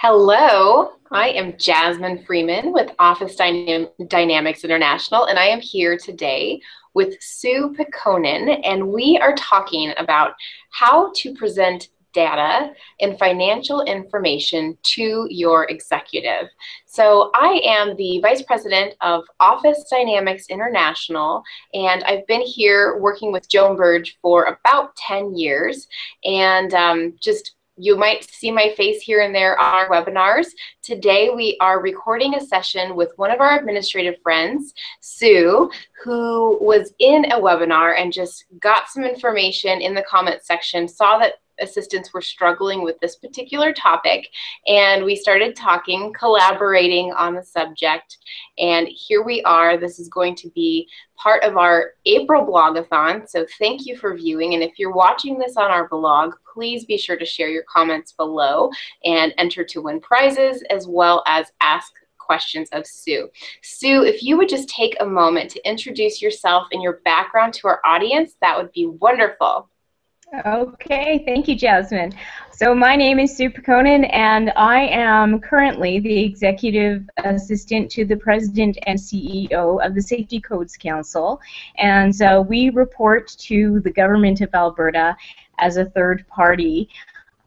Hello, I am Jasmine Freeman with Office Dynam Dynamics International, and I am here today with Sue Pekonen, and we are talking about how to present data and financial information to your executive. So I am the Vice President of Office Dynamics International, and I've been here working with Joan Burge for about 10 years, and um, just you might see my face here and there on our webinars. Today we are recording a session with one of our administrative friends, Sue, who was in a webinar and just got some information in the comments section, saw that assistants were struggling with this particular topic and we started talking, collaborating on the subject and here we are. This is going to be part of our April blogathon so thank you for viewing and if you're watching this on our blog please be sure to share your comments below and enter to win prizes as well as ask questions of Sue. Sue, if you would just take a moment to introduce yourself and your background to our audience, that would be wonderful. Okay, thank you, Jasmine. So my name is Sue Pekonen, and I am currently the Executive Assistant to the President and CEO of the Safety Codes Council. And uh, we report to the Government of Alberta as a third party,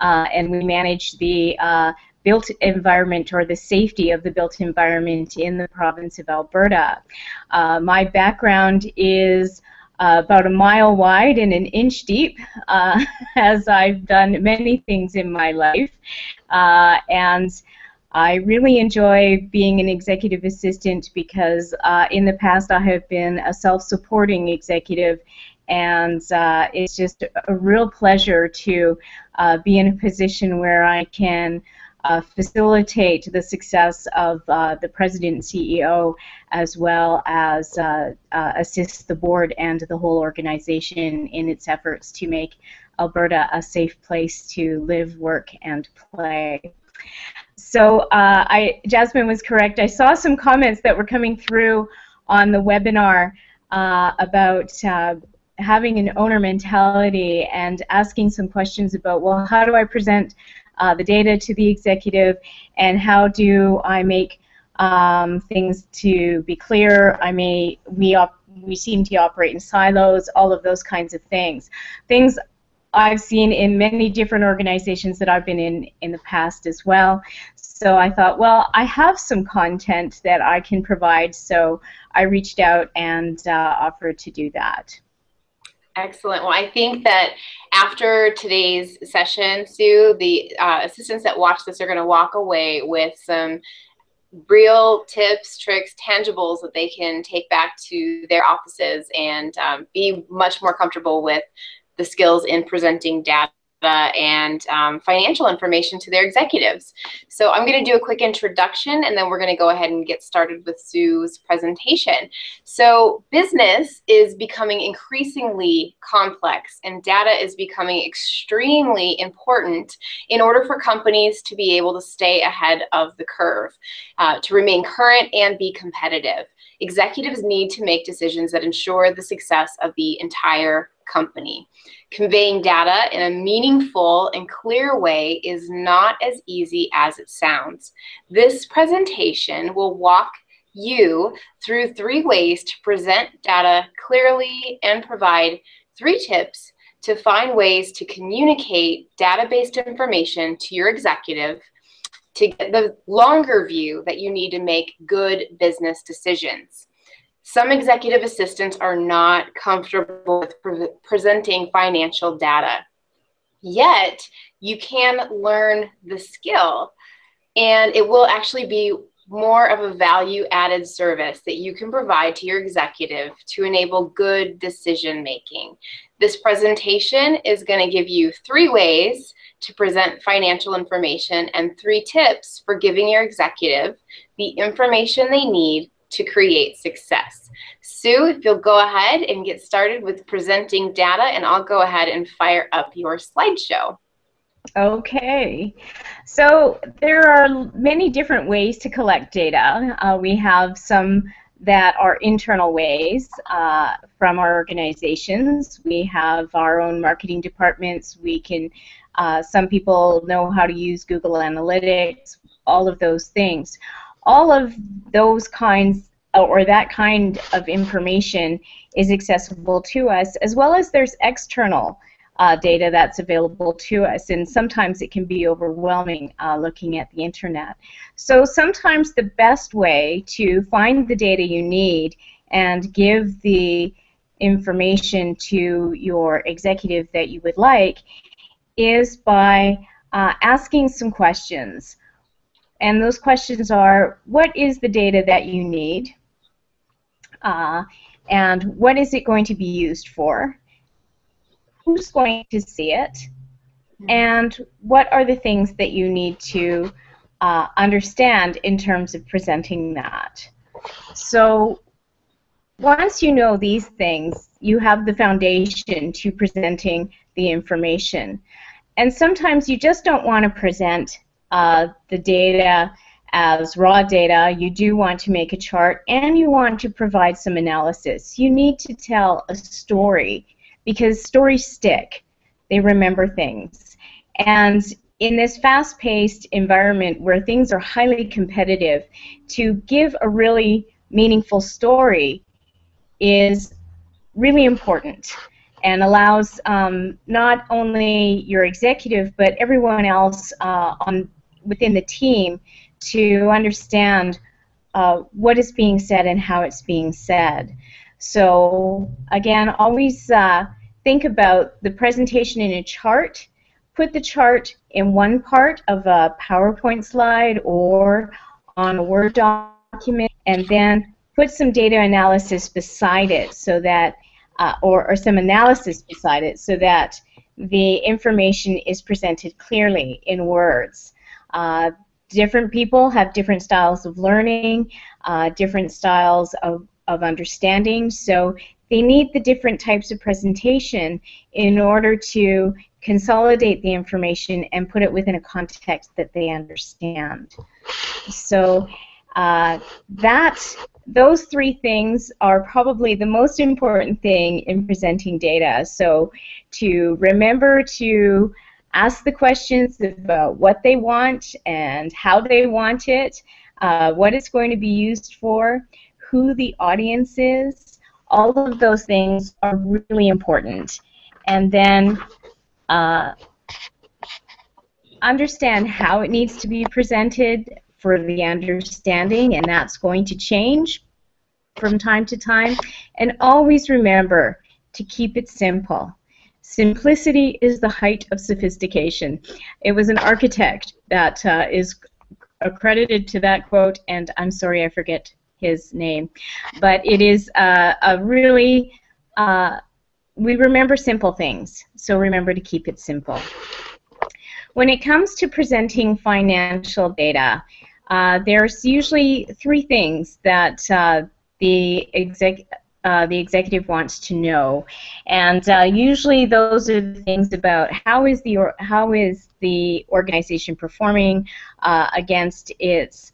uh, and we manage the uh, built environment or the safety of the built environment in the province of Alberta. Uh, my background is uh, about a mile wide and an inch deep, uh, as I've done many things in my life. Uh, and I really enjoy being an executive assistant because uh, in the past I have been a self supporting executive, and uh, it's just a real pleasure to uh, be in a position where I can uh, facilitate the success of uh, the president and CEO as well as uh, uh, assist the board and the whole organization in its efforts to make Alberta a safe place to live, work, and play. So uh, I, Jasmine was correct. I saw some comments that were coming through on the webinar uh, about having an owner mentality and asking some questions about, well, how do I present uh, the data to the executive, and how do I make um, things to be clear. I may we op- we seem to operate in silos, all of those kinds of things. Things I've seen in many different organizations that I've been in in the past as well. So I thought, well, I have some content that I can provide, so I reached out and uh, offered to do that. Excellent. Well, I think that after today's session, Sue, the uh, assistants that watch this are going to walk away with some real tips, tricks, tangibles that they can take back to their offices and um, be much more comfortable with the skills in presenting data and um, financial information to their executives. So I'm going to do a quick introduction and then we're going to go ahead and get started with Sue's presentation. So business is becoming increasingly complex and data is becoming extremely important in order for companies to be able to stay ahead of the curve, uh, to remain current and be competitive. Executives need to make decisions that ensure the success of the entire company. Conveying data in a meaningful and clear way is not as easy as it sounds. This presentation will walk you through three ways to present data clearly and provide three tips to find ways to communicate data-based information to your executive to get the longer view that you need to make good business decisions. Some executive assistants are not comfortable with pre presenting financial data. Yet, you can learn the skill, and it will actually be more of a value added service that you can provide to your executive to enable good decision making. This presentation is going to give you three ways to present financial information and three tips for giving your executive the information they need to create success. Sue, if you'll go ahead and get started with presenting data, and I'll go ahead and fire up your slideshow. Okay, so there are many different ways to collect data. Uh, we have some that are internal ways uh, from our organizations. We have our own marketing departments. We can, uh, some people know how to use Google Analytics. all of those things. All of those kinds or that kind of information is accessible to us, as well as there's external uh, data that's available to us, and sometimes it can be overwhelming uh, looking at the internet. So sometimes the best way to find the data you need and give the information to your executive that you would like is by uh, asking some questions. And those questions are, what is the data that you need? Uh, and what is it going to be used for? Who's going to see it? And what are the things that you need to uh, understand in terms of presenting that? So once you know these things, you have the foundation to presenting the information. And sometimes you just don't want to present uh, the data as raw data. You do want to make a chart and you want to provide some analysis. You need to tell a story because stories stick. They remember things. And in this fast-paced environment where things are highly competitive, to give a really meaningful story is really important and allows um, not only your executive but everyone else uh, on within the team to understand uh, what is being said and how it's being said. So again, always uh, think about the presentation in a chart. Put the chart in one part of a PowerPoint slide or on a Word document, and then put some data analysis beside it so that, uh, or, or some analysis beside it so that the information is presented clearly in words. Uh, different people have different styles of learning, uh, different styles of, of understanding, so they need the different types of presentation in order to consolidate the information and put it within a context that they understand. So uh, that those three things are probably the most important thing in presenting data. So to remember to ask the questions about what they want and how they want it, uh, what it's going to be used for, who the audience is, all of those things are really important. And then uh, understand how it needs to be presented, for the understanding, and that's going to change from time to time. And always remember to keep it simple. Simplicity is the height of sophistication. It was an architect that uh, is accredited to that quote, and I'm sorry I forget his name. But it is uh, a really, uh, we remember simple things, so remember to keep it simple. When it comes to presenting financial data, uh, there's usually three things that uh, the exec uh, the executive wants to know, and uh, usually those are the things about how is the or, how is the organization performing uh, against its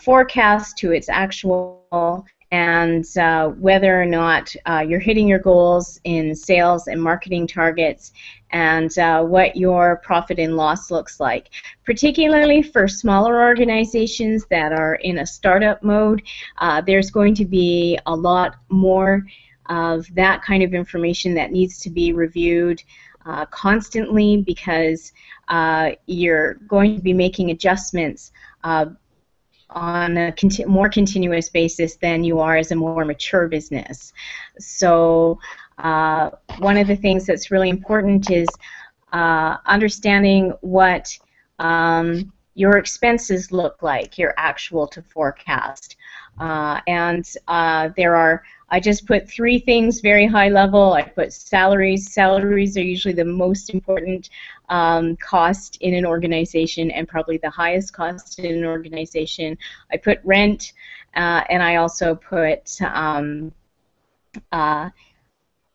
forecast to its actual and uh, whether or not uh, you're hitting your goals in sales and marketing targets and uh, what your profit and loss looks like. Particularly for smaller organizations that are in a startup mode, uh, there's going to be a lot more of that kind of information that needs to be reviewed uh, constantly because uh, you're going to be making adjustments on a conti more continuous basis than you are as a more mature business. So uh, one of the things that's really important is uh, understanding what um, your expenses look like, your actual to forecast. Uh, and uh, there are, I just put three things very high level. I put salaries. Salaries are usually the most important um, cost in an organization and probably the highest cost in an organization. I put rent, uh, and I also put um, uh,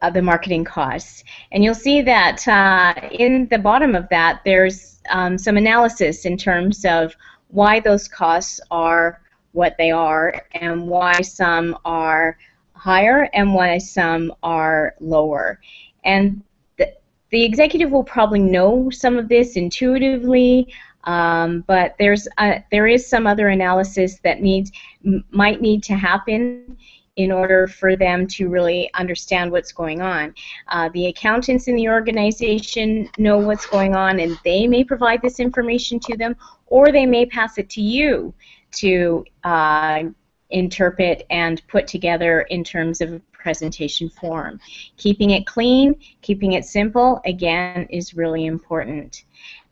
uh, the marketing costs. And you'll see that uh, in the bottom of that, there's um, some analysis in terms of why those costs are what they are and why some are higher and why some are lower. And the executive will probably know some of this intuitively, um, but there's a, there is some other analysis that needs might need to happen in order for them to really understand what's going on. Uh, the accountants in the organization know what's going on, and they may provide this information to them, or they may pass it to you to uh, interpret and put together in terms of a presentation form. Keeping it clean, keeping it simple, again, is really important.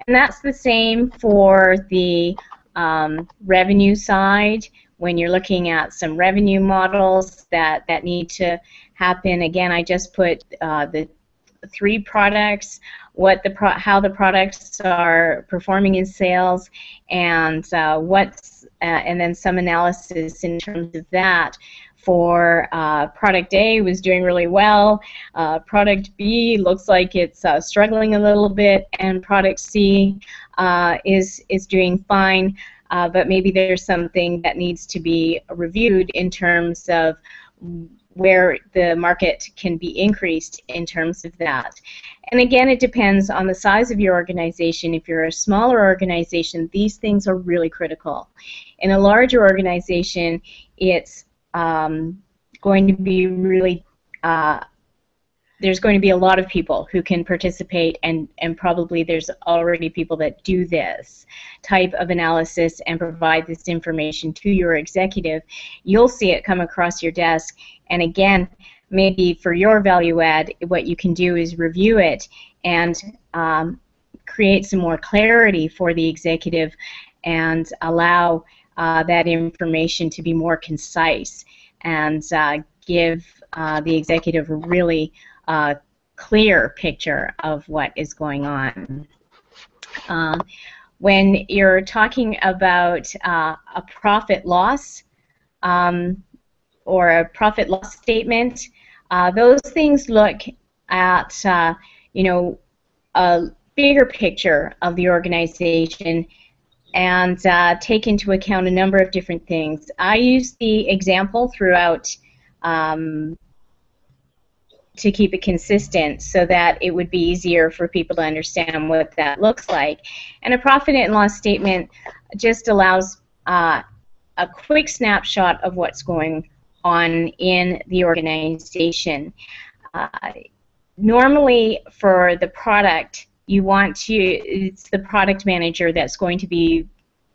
And that's the same for the um, revenue side when you're looking at some revenue models that, that need to happen. Again, I just put uh, the three products, what the pro how the products are performing in sales, and uh, what's uh, and then some analysis in terms of that for uh, product A was doing really well. Uh, product B looks like it's uh, struggling a little bit, and product C uh, is is doing fine. Uh, but maybe there's something that needs to be reviewed in terms of where the market can be increased in terms of that. And again, it depends on the size of your organization. If you're a smaller organization, these things are really critical. In a larger organization, it's um, going to be really uh, there's going to be a lot of people who can participate and, and probably there's already people that do this type of analysis and provide this information to your executive. You'll see it come across your desk. And again maybe for your value add what you can do is review it and um, create some more clarity for the executive and allow uh, that information to be more concise and uh, give uh, the executive really uh, clear picture of what is going on. Uh, when you're talking about uh, a profit loss um, or a profit loss statement, uh, those things look at uh, you know a bigger picture of the organization and uh, take into account a number of different things. I use the example throughout um, to keep it consistent so that it would be easier for people to understand what that looks like. And a profit and loss statement just allows uh, a quick snapshot of what's going on in the organization. Uh, normally, for the product, you want to, it's the product manager that's going to be,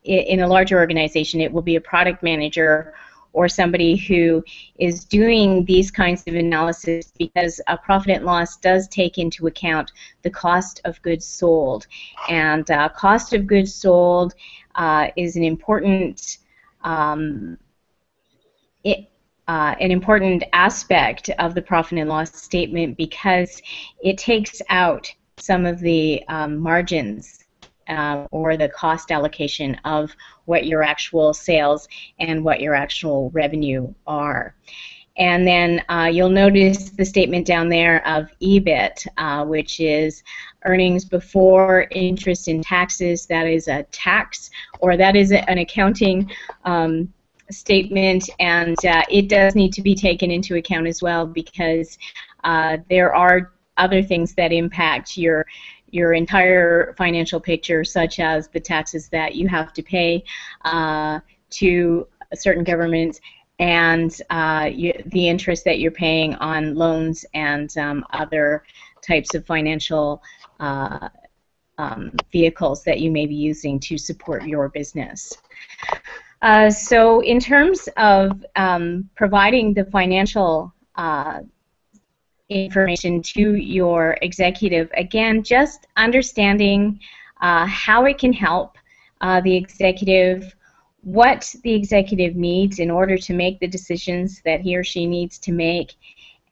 in a larger organization, it will be a product manager or somebody who is doing these kinds of analysis because a profit and loss does take into account the cost of goods sold. And uh, cost of goods sold uh, is an important um, it, uh, an important aspect of the profit and loss statement because it takes out some of the um, margins uh, or the cost allocation of what your actual sales and what your actual revenue are. And then uh, you'll notice the statement down there of EBIT, uh, which is earnings before interest and taxes. That is a tax, or that is an accounting um, statement, and uh, it does need to be taken into account as well because uh, there are other things that impact your your entire financial picture, such as the taxes that you have to pay uh, to certain governments and uh, you, the interest that you're paying on loans and um, other types of financial uh, um, vehicles that you may be using to support your business. Uh, so in terms of um, providing the financial uh, information to your executive. Again, just understanding uh, how it can help uh, the executive, what the executive needs in order to make the decisions that he or she needs to make,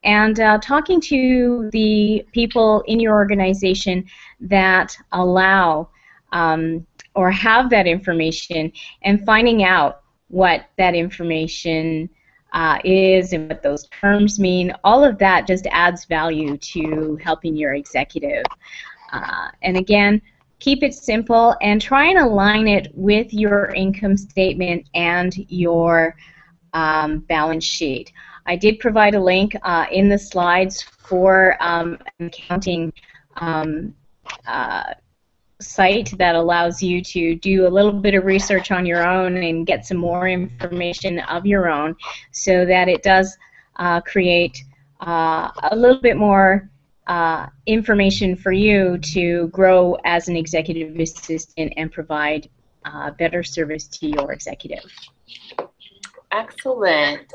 and uh, talking to the people in your organization that allow um, or have that information and finding out what that information uh, is and what those terms mean. All of that just adds value to helping your executive. Uh, and again, keep it simple and try and align it with your income statement and your um, balance sheet. I did provide a link uh, in the slides for um, accounting um, uh, site that allows you to do a little bit of research on your own and get some more information of your own so that it does uh, create uh, a little bit more uh, information for you to grow as an executive assistant and provide uh, better service to your executive. Excellent.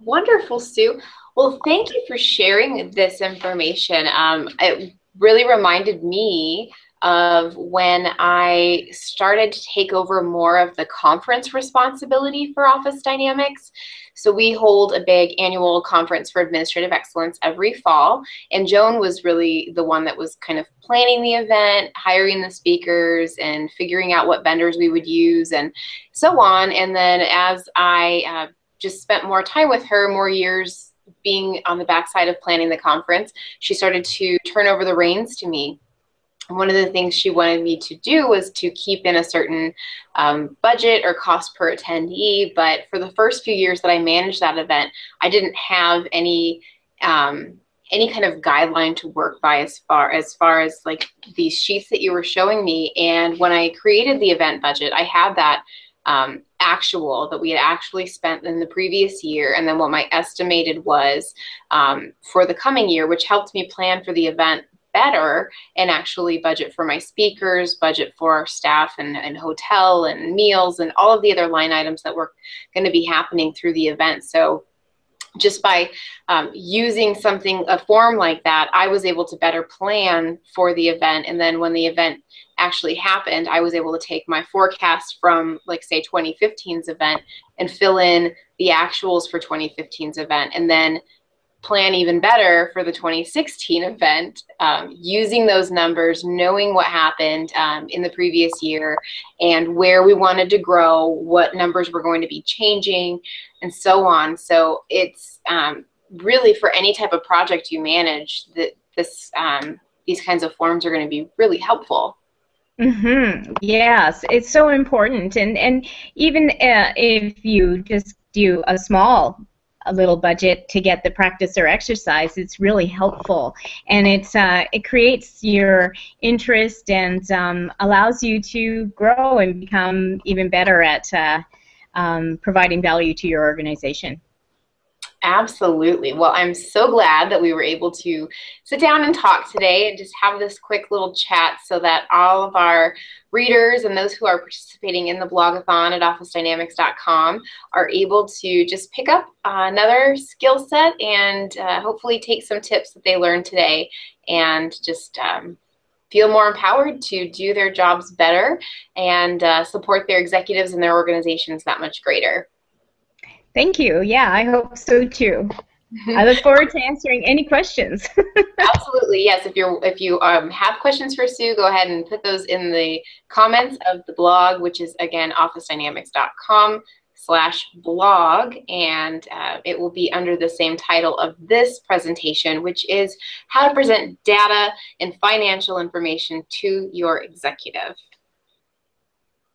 Wonderful, Sue. Well, thank you for sharing this information. Um, it really reminded me of when I started to take over more of the conference responsibility for Office Dynamics. So we hold a big annual conference for administrative excellence every fall, and Joan was really the one that was kind of planning the event, hiring the speakers, and figuring out what vendors we would use, and so on. And then as I uh, just spent more time with her, more years being on the backside of planning the conference, she started to turn over the reins to me one of the things she wanted me to do was to keep in a certain um, budget or cost per attendee. But for the first few years that I managed that event, I didn't have any um, any kind of guideline to work by as far as far as like these sheets that you were showing me. And when I created the event budget, I had that um, actual that we had actually spent in the previous year, and then what my estimated was um, for the coming year, which helped me plan for the event better and actually budget for my speakers, budget for our staff and, and hotel and meals and all of the other line items that were going to be happening through the event. So just by um, using something, a form like that, I was able to better plan for the event. And then when the event actually happened, I was able to take my forecast from, like, say, 2015's event and fill in the actuals for 2015's event. And then plan even better for the 2016 event um, using those numbers, knowing what happened um, in the previous year and where we wanted to grow, what numbers were going to be changing, and so on. So it's um, really for any type of project you manage that this um, these kinds of forms are going to be really helpful. Mm-hmm. Yes, it's so important, and and even uh, if you just do a small a little budget to get the practice or exercise, it's really helpful, and it's uh, it creates your interest and um, allows you to grow and become even better at uh, um, providing value to your organization. Absolutely. Well, I'm so glad that we were able to sit down and talk today and just have this quick little chat so that all of our readers and those who are participating in the blogathon at officedynamics.com are able to just pick up another skill set and uh, hopefully take some tips that they learned today and just um, feel more empowered to do their jobs better and uh, support their executives and their organizations that much greater. Thank you. Yeah, I hope so too. I look forward to answering any questions. Absolutely, yes. If you if you um, have questions for Sue, go ahead and put those in the comments of the blog, which is again officedynamics.com slash blog, and uh, it will be under the same title of this presentation, which is how to present data and financial information to your executive.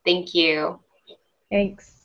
Thank you. Thanks.